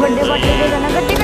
बड़े बड़े